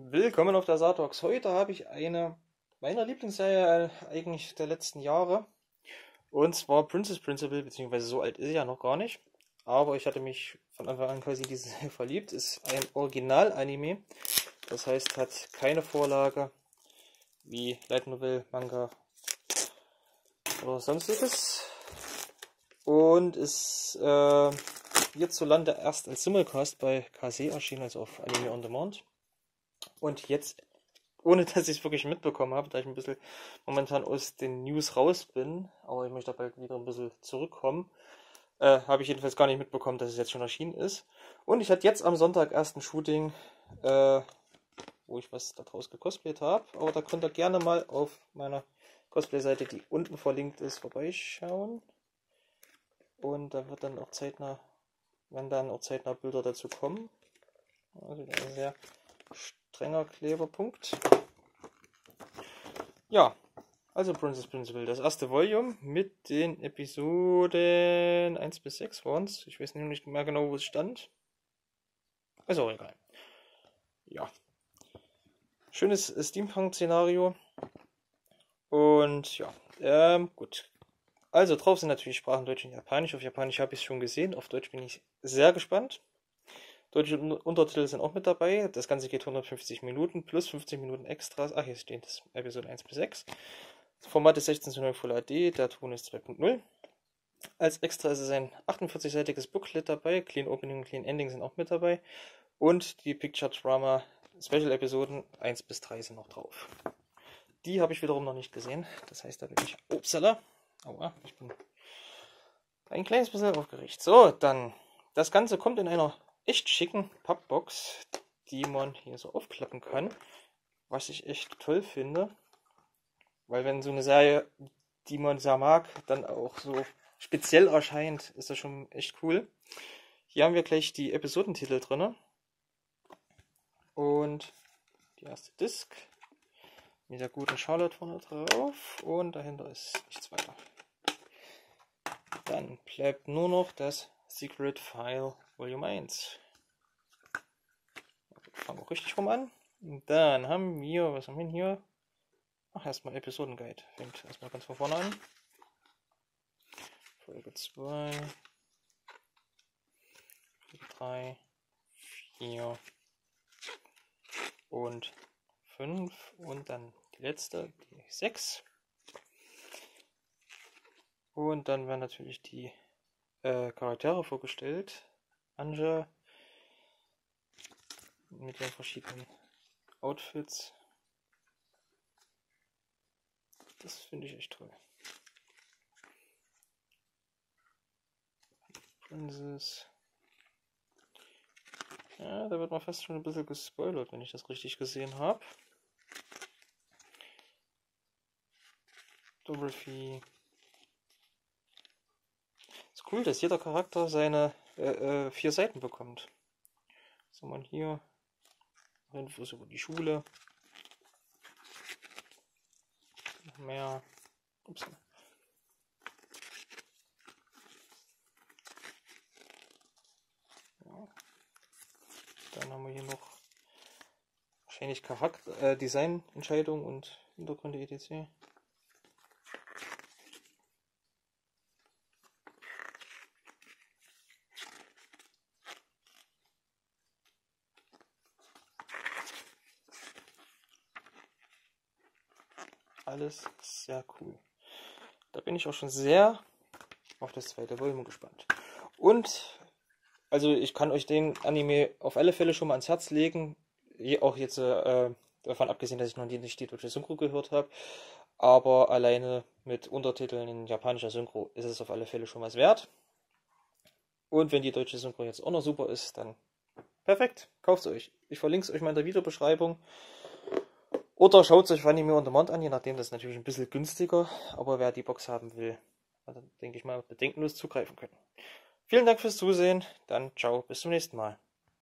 Willkommen auf der Satox. Heute habe ich eine meiner Lieblingsserie eigentlich der letzten Jahre. Und zwar Princess Principle, beziehungsweise so alt ist sie ja noch gar nicht. Aber ich hatte mich von Anfang an quasi in diese Serie verliebt. Ist ein Original-Anime. Das heißt, hat keine Vorlage wie Light Novel, Manga oder sonstiges. Und ist äh, hierzulande erst in Simulcast bei KC erschienen, also auf Anime On Demand. Und jetzt, ohne dass ich es wirklich mitbekommen habe, da ich ein bisschen momentan aus den News raus bin, aber ich möchte bald wieder ein bisschen zurückkommen, äh, habe ich jedenfalls gar nicht mitbekommen, dass es jetzt schon erschienen ist. Und ich hatte jetzt am Sonntag erst ein Shooting, äh, wo ich was daraus gecosplayt habe. Aber da könnt ihr gerne mal auf meiner Cosplay-Seite, die unten verlinkt ist, vorbeischauen. Und da wird dann auch zeitnah, wenn dann auch zeitnah Bilder dazu kommen. Also sehr strenger Kleberpunkt. Ja, also Princess Principle, das erste Volume mit den Episoden 1 bis 6 waren es. Ich weiß nicht mehr genau, wo es stand. Ist auch egal. Ja. Schönes Steampunk-Szenario. Und ja, ähm, gut. Also drauf sind natürlich Sprachen Deutsch und Japanisch. Auf Japanisch habe ich es schon gesehen. Auf Deutsch bin ich sehr gespannt. Deutsche Untertitel sind auch mit dabei. Das Ganze geht 150 Minuten plus 50 Minuten Extras. Ach, hier steht das Episode 1 bis 6. Das Format ist 16 zu 9 Full HD, der Ton ist 2.0. Als Extra ist es ein 48-seitiges Booklet dabei. Clean Opening und Clean Ending sind auch mit dabei. Und die Picture Drama Special Episoden 1 bis 3 sind noch drauf. Die habe ich wiederum noch nicht gesehen. Das heißt, da bin ich. Upsala. Aua, ich bin ein kleines bisschen aufgeregt. So, dann. Das Ganze kommt in einer echt schicken Pappbox, die man hier so aufklappen kann. Was ich echt toll finde. Weil wenn so eine Serie, die man sehr mag, dann auch so speziell erscheint, ist das schon echt cool. Hier haben wir gleich die Episodentitel drin. Und die erste Disc mit der guten Charlotte vorne drauf. Und dahinter ist nichts weiter. Dann bleibt nur noch das Secret File Volume 1. Fangen wir richtig rum an. Und dann haben wir, was haben wir hier? Ach, erstmal Episodenguide. Fängt erstmal ganz von vorne an. Folge 2, Folge 3, 4 und 5 und dann die letzte, die 6. Und dann werden natürlich die äh, Charaktere vorgestellt. Anja mit den verschiedenen Outfits. Das finde ich echt toll. Princess. Ja, da wird man fast schon ein bisschen gespoilert, wenn ich das richtig gesehen habe. Dorothy cool, dass jeder Charakter seine äh, äh, vier Seiten bekommt. So, man hier Infos über die Schule. Noch mehr. Ups. Ja. Dann haben wir hier noch wahrscheinlich Charakter, äh, Designentscheidungen und Hintergründe etc. alles sehr cool. Da bin ich auch schon sehr auf das zweite Volume gespannt. Und, also ich kann euch den Anime auf alle Fälle schon mal ans Herz legen. Auch jetzt äh, davon abgesehen, dass ich noch nicht die deutsche Synchro gehört habe. Aber alleine mit Untertiteln in japanischer Synchro ist es auf alle Fälle schon was wert. Und wenn die deutsche Synchro jetzt auch noch super ist, dann perfekt, kauft es euch. Ich verlinke es euch mal in der Videobeschreibung. Oder schaut sich Funny on Demand an, je nachdem, das ist natürlich ein bisschen günstiger, aber wer die Box haben will, dann denke ich mal, bedenkenlos zugreifen können. Vielen Dank fürs Zusehen, dann ciao, bis zum nächsten Mal.